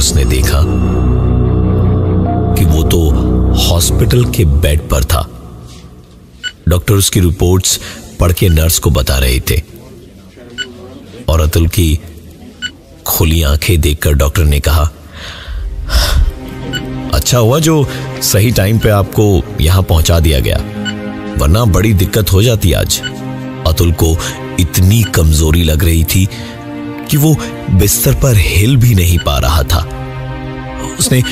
उसने देखा कि वो तो हॉस्पिटल के बेड पर था। डॉक्टर उसकी रिपोर्ट्स पढ़ के नर्स को बता रहे थे। और अतुल की खुली आँखें देखकर डॉक्टर ने कहा अच्छा हुआ जो सही टाइम पे आपको यहाँ पहुँचा दिया गया, वरना बड़ी दिक्कत हो जाती आज। अतुल को इतनी कमज़ोरी लग रही थी कि वो बिस्तर पर हिल भी नहीं पा रहा था। उसने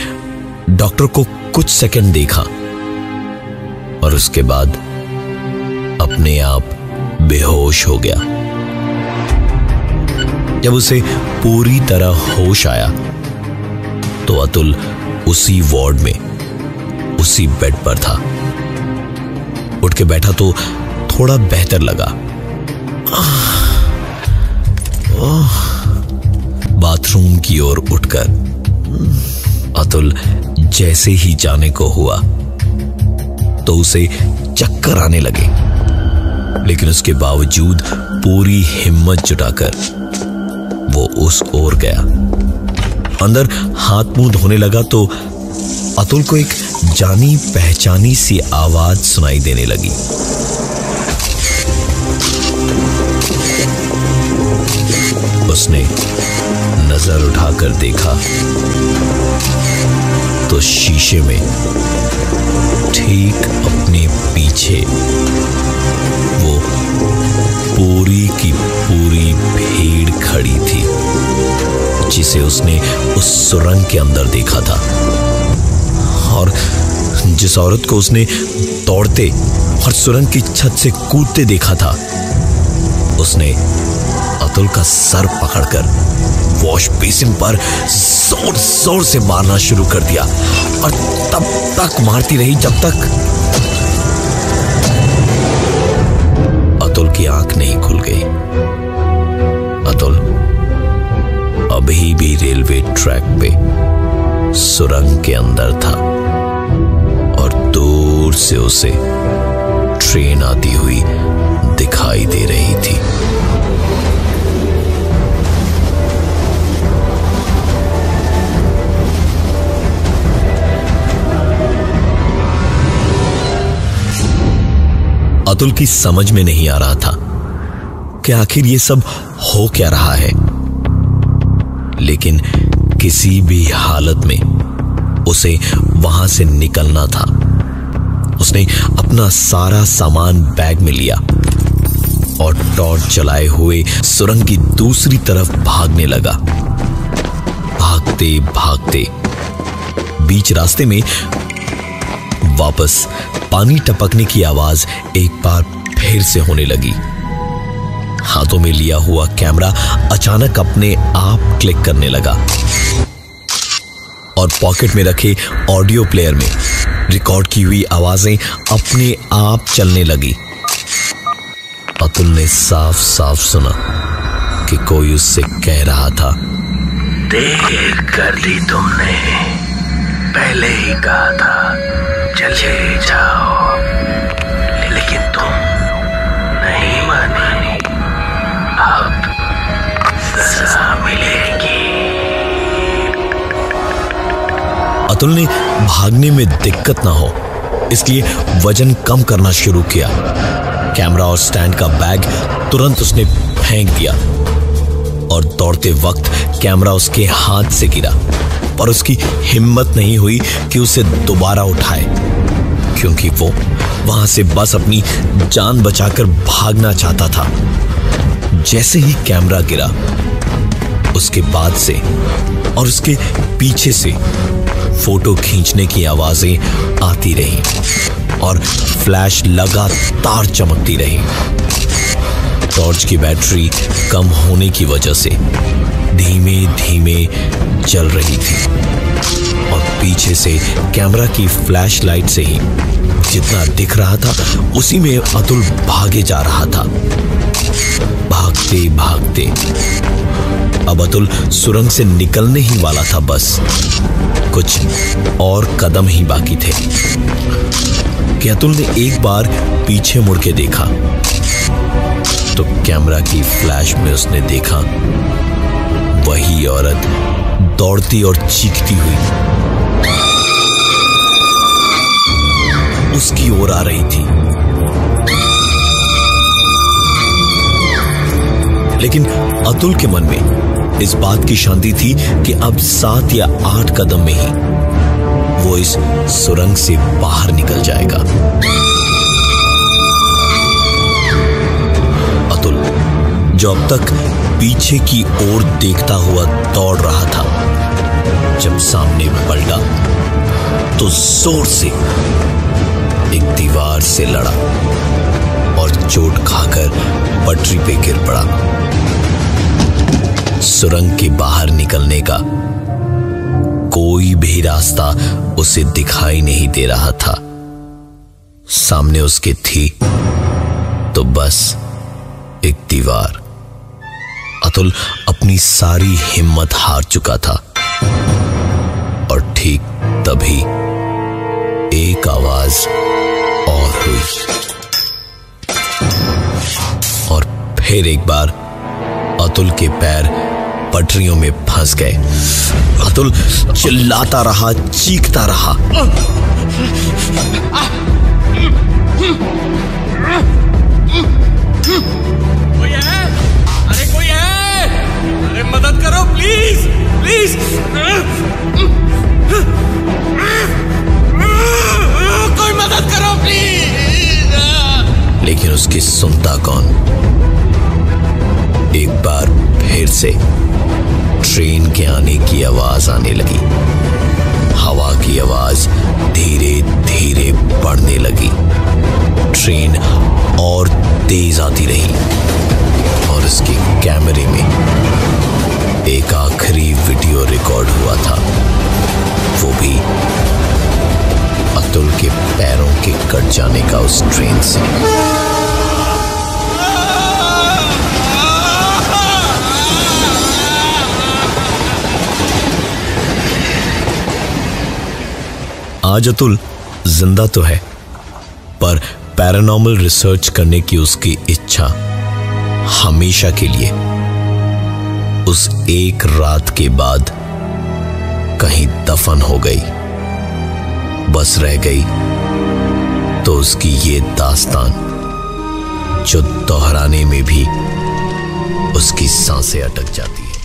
डॉक्टर को कुछ सेकंड देखा और उसके बाद अपने आप बेहोश हो गया। जब उसे पूरी तरह होश आया तो अतुल उसी वार्ड में, उसी बेड पर था। उठ के बैठा तो थोड़ा बेहतर लगा। बाथरूम की ओर उठकर। अतुल जैसे ही जाने को हुआ तो उसे चक्कर आने लगे। लेकिन उसके बावजूद पूरी हिम्मत जुटाकर वो उस ओर गया। अंदर हाथ मुँह धोने लगा तो अतुल को एक जानी पहचानी सी आवाज़ सुनाई देने लगी। उसने नज़र उठाकर देखा तो शीशे में ठीक अपने पीछे वो पूरी की पूरी भीड़ खड़ी थी, जिसे उसने उस सुरंग के अंदर देखा था। और जिस औरत को उसने दौड़ते और सुरंग की छत से कूदते देखा था, उसने अतुल का सर पकड़कर वॉश बेसिन पर ज़ोर ज़ोर से मारना शुरू कर दिया और तब तक मारती रही जब तक अतुल की आँख नहीं खुल गई। अतुल, अभी भी रेलवे ट्रैक पे सुरंग के अंदर था और दूर से उसे ट्रेन आती हुई दिखाई दे रही थी। अतुल की समझ में नहीं आ रहा था कि आखिर ये सब हो क्या रहा है। लेकिन किसी भी हालत में उसे वहाँ से निकलना था। उसने अपना सारा सामान बैग में लिया और टॉर्च चलाए हुए सुरंग की दूसरी तरफ़ भागने लगा। भागते भागते बीच रास्ते में वापस पानी टपकने की आवाज़ एक बार फिर से होने लगी। हाथों में लिया हुआ कैमरा अचानक अपने आप क्लिक करने लगा और पॉकेट में रखे ऑडियो प्लेयर में रिकॉर्ड की हुई आवाज़ें अपने आप चलने लगी। अतुल ने साफ़ साफ़ सुना कि कोई उससे कह रहा था देर कर ली तुमने, पहले ही कहा था चले जाओ। लेकिन तुम नहीं मानी अब सजा मिलेगी। अतुल ने भागने में दिक्कत ना हो। इसलिए वज़न कम करना शुरू किया। कैमरा और स्टैंड का बैग तुरंत उसने फेंक दिया। और दौड़ते वक्त कैमरा उसके हाथ से गिरा। पर उसकी हिम्मत नहीं हुई कि उसे दोबारा उठाए, क्योंकि वो वहाँ से बस अपनी जान बचाकर भागना चाहता था। जैसे ही कैमरा गिरा, उसके बाद से और उसके पीछे से फ़ोटो खींचने की आवाज़ें आती रही और फ्लैश लगातार चमकती रही। टॉर्च की बैटरी कम होने की वजह से धीमे धीमे चल रही थी। और पीछे से कैमरा की फ्लैश लाइट से ही जितना दिख रहा था, उसी में अतुल भागे जा रहा था। भागते भागते अब अतुल सुरंग से निकलने ही वाला था बस। कुछ और कदम ही बाकी थे। कि अतुल ने एक बार पीछे मुड़ के देखा तो कैमरा की फ्लैश में उसने देखा वही औरत दौड़ती और चीखती हुई। उसकी ओर आ रही थी। लेकिन अतुल के मन में इस बात की शांति थी कि अब सात या आठ कदम में ही वो इस सुरंग से बाहर निकल जाएगा। अतुल, जो अब तक पीछे की ओर देखता हुआ दौड़ रहा था। जब सामने पलटा तो ज़ोर से एक दीवार से लड़ा और चोट खाकर पटरी पे गिर पड़ा। सुरंग के बाहर निकलने का कोई भी रास्ता उसे दिखाई नहीं दे रहा था। सामने उसके थी तो बस एक दीवार। अतुल अपनी सारी हिम्मत हार चुका था। और ठीक तभी एक आवाज़ और हुई। और फिर एक बार अतुल के पैर पटरियों में फंस गए। अतुल चिल्लाता रहा, चीखता रहा। प्लीज़ प्लीज़ कोई मदद करो प्लीज़ लेकिन उसकी सुनता कौन? एक बार फिर से ट्रेन के आने की आवाज़ आने लगी। हवा की आवाज़ धीरे धीरे बढ़ने लगी। ट्रेन और तेज आती रही। और उसके कैमरे में एक आखिरी वीडियो रिकॉर्ड हुआ था। वो भी अतुल के पैरों के कट जाने का उस ट्रेन से। आज अतुल ज़िंदा तो है, पर पैरानॉर्मल रिसर्च करने की उसकी इच्छा हमेशा के लिए उस एक रात के बाद कहीं दफन हो गई। बस रह गई तो उसकी ये दास्तान, जो दोहराने में भी उसकी साँसें अटक जाती है।